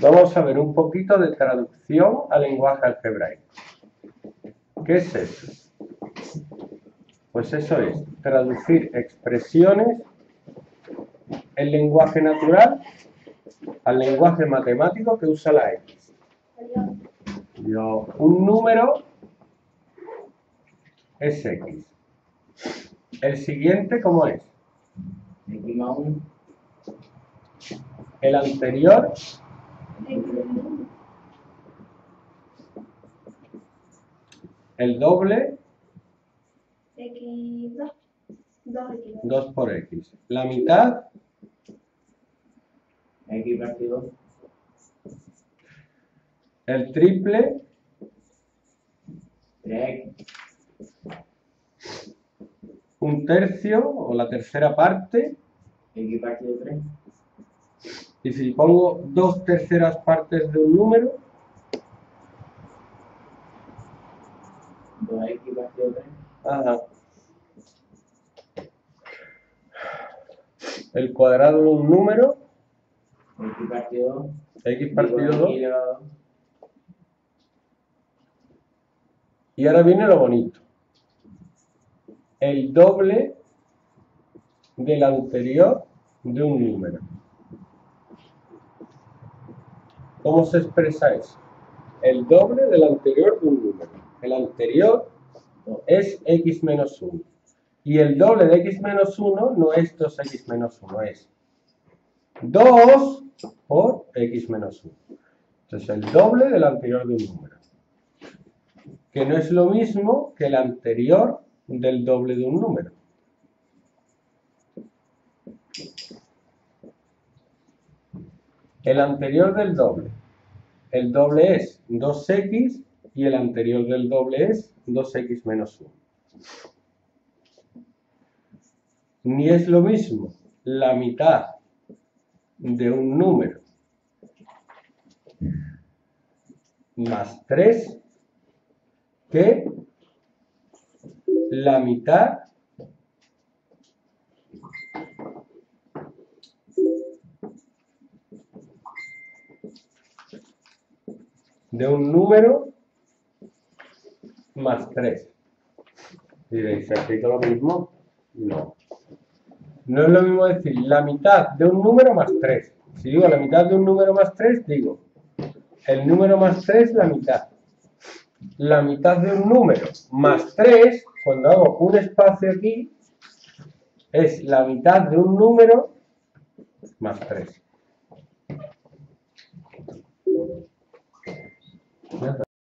Vamos a ver un poquito de traducción al lenguaje algebraico. ¿Qué es eso? Pues eso es traducir expresiones en lenguaje natural al lenguaje matemático que usa la X. Yo, un número es X. El siguiente, ¿cómo es? X más 1. El anterior, el doble, X2. 2X2. 2 por X. La mitad, X partido 2. el triple, 3X. un tercio o la tercera parte. X partido 3. Y si pongo dos terceras partes de un número, 2X partido 3. Ajá. El cuadrado de un número, X partido 2. x partido Igual a 2. X elevado a 2. Y ahora viene lo bonito. El doble del anterior de un número. ¿Cómo se expresa eso? El doble del anterior de un número. El anterior es x menos 1. Y el doble de x menos 1 no es 2x menos 1, es 2 por x menos 1. Entonces el doble del anterior de un número. Que no es lo mismo que el anterior del doble de un número. El anterior del doble. El doble es 2x y el anterior del doble es 2x menos 1. Ni es lo mismo la mitad de un número más 3 que la mitad de un número más 3. Diréis, ¿se aplica lo mismo? No. No es lo mismo decir la mitad de un número más 3. Si digo la mitad de un número más 3, digo el número más 3, la mitad. La mitad de un número más 3, cuando hago un espacio aquí, es la mitad de un número más 3.